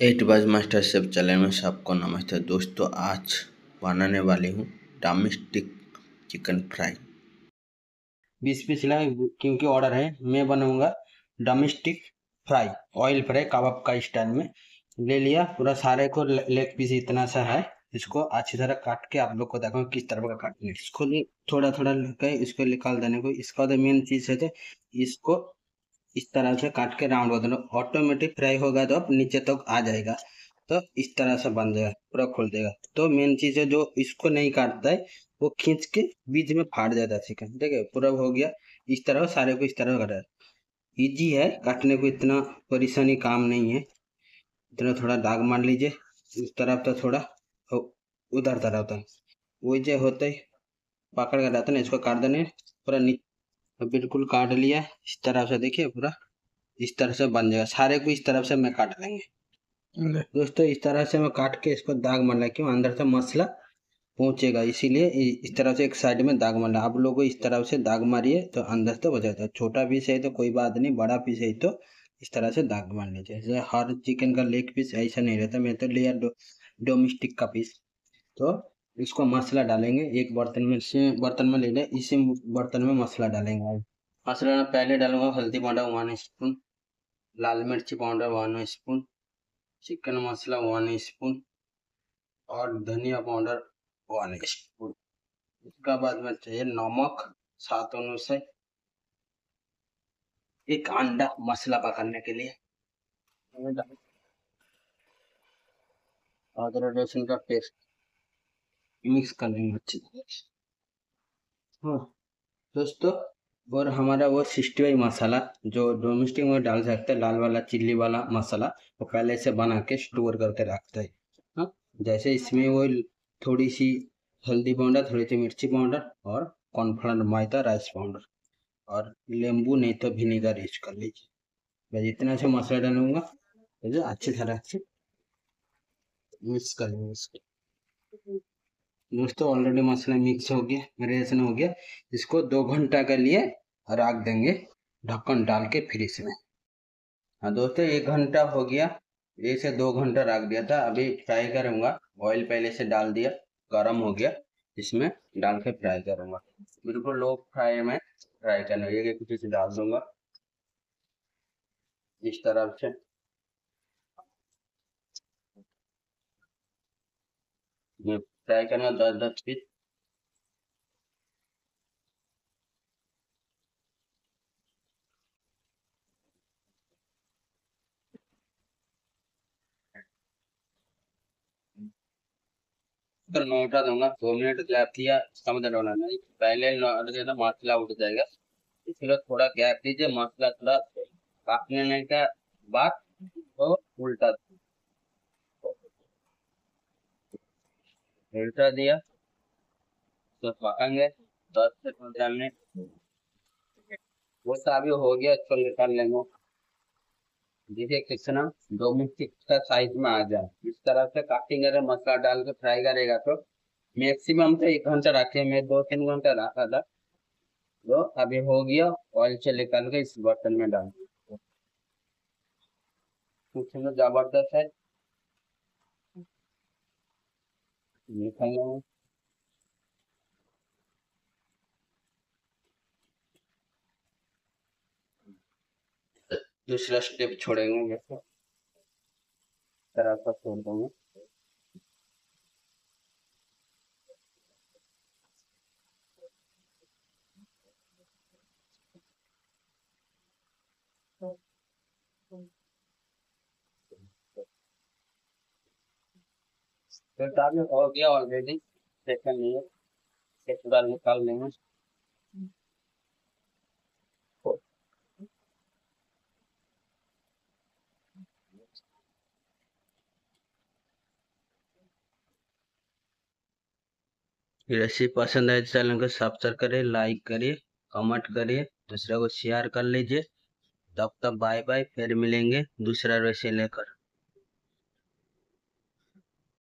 Eight बाज master safe channel में सबको नमस्ते दोस्तों, आज बनाने वाली हूँ डोमेस्टिक चिकन फ्राई बीस पीस लाए क्योंकि ऑर्डर है, मैं बनाऊँगा डोमेस्टिक फ्राई ऑयल फ्राई कबाब का स्टाइल में। ले लिया, पूरा सारे को लेग पीस इतना सा है, इसको अच्छी तरह काट के आप लोग को देखो किस तरह का काटने। इसको थोड़ा थोड़ा लेकर इसको निकाल देने को, इसका तो मेन चीज़ है इसको इस तरह से काट के राउंड देना ऑटोमेटिक फ्राई होगा तो अब नीचे तक तो आ जाएगा। तो इस तरह से बन जाएगा पूरा खोल देगा। तो मेन चीज़ है जो इसको नहीं काटता है, वो खींच के बीच में फाड़ जाता है चिकन ठीक है? पूरा हो गया। इस तरह सारे को इस तरह कर इजी है, काटने को इतना परेशानी काम नहीं है। इतना थोड़ा दाग मार लीजिए इस तरफ़ तो थोड़ा उधर तरह होता है वो जो होता है, पकड़ कर रहता है ना, इसको काट देने, पूरा तो बिल्कुल काट लिया इस तरह से देखिए पूरा। इस तरह से बन जाएगा। सारे को इस तरफ़ से मैं काट लेंगे दोस्तों इस तरह से मैं काट के इसको दाग मारना क्यों? अंदर से मसला पहुंचेगा। इसीलिए इस तरह से एक साइड में दाग मारना आप लोगों इस तरह से दाग मारिए तो अंदर से बचा जाता छोटा पीस है तो कोई बात नहीं बड़ा पीस है तो इस तरह से दाग मार लीजिए। जैसे हर चिकन का लेग पीस ऐसा नहीं रहता। मैं तो लिया डोमेस्टिक का पीस तो इसको मसाला डालेंगे। एक बर्तन में से बर्तन में ले लें इसी बर्तन में मसाला डालेंगे मसाला में पहले डालूँगा हल्दी पाउडर वन स्पून, लाल मिर्ची powder one spoon, chicken masala one spoon और धनिया पाउडर वन स्पून। उसका बाद में चाहिए नमक, सात अनुसार एक अंडा मसाला पकाने के लिए। अदरक लहसुन का पेस्ट। मिक्स कर लेंगे अच्छी हाँ दोस्तों, और हमारा वो सिक्सटी वाई मसाला, जो डोमेस्टिक में डाल सकते हैं, लाल वाला, चिल्ली वाला मसाला, वो पहले से बना के स्टोर करके रखते हैं। हाँ जैसे इसमें वो थोड़ी सी हल्दी पाउडर थोड़ी सी मिर्ची पाउडर और कॉर्नफ्लावर मैदा राइस पाउडर और नींबू, नहीं तो विनीगर यूज़ कर लीजिए। मैं जितना से मसाला डालूँगा। अच्छी तरह से मिक्स कर लेंगे इसको। दोस्तों ऑलरेडी मसाला मिक्स हो गया मेरे हो गया। इसको दो घंटा के लिए रख देंगे, ढक्कन डाल के फ्रिज में हाँ दोस्तों, एक घंटा हो गया। एक से दो घंटा रख दिया था। अभी फ्राई करूँगा। ऑयल पहले से डाल दिया, गर्म हो गया। इसमें डाल के फ्राई करूँगा। बिल्कुल लो फ्राई में फ्राई करना। एक चीज़ डाल दूँगा। इस तरह से। ट्राई करना दस दस पीस नोटा दूँगा। दो मिनट गैप दिया इसका पहले ना मसला उठ जाएगा। इसलिए थोड़ा गैप दीजिए मसला थोड़ा। पकने का बाद तो उल्टा। उल्टा दिया। तो पकाएँगे दस से पंद्रह मिनट। वो अभी हो गया इसको निकाल लेंगे। देखिए कितना दो का साइज़ में आ जाए इस तरह से काटेंगे अगर मसाला डाल के फ्राई करेगा तो मैक्सिमम तो एक घंटा रखे। मैं दो तीन घंटा रखा था। तो अभी हो गया ऑयल से निकाल के इस बर्तन में डाल। ज़बरदस्त है। निकलना दूसरा स्टेप छोड़ेंगे जैसे तरह का छोड़ देंगे बार निकाल लेंगे। रेसिपी पसंद आए तो चैनल को सब्सक्राइब करिए लाइक करिए कमेंट करिए, दूसरे को शेयर कर लीजिए। तब तक बाय बाय फिर मिलेंगे दूसरा रेसिपी लेकर।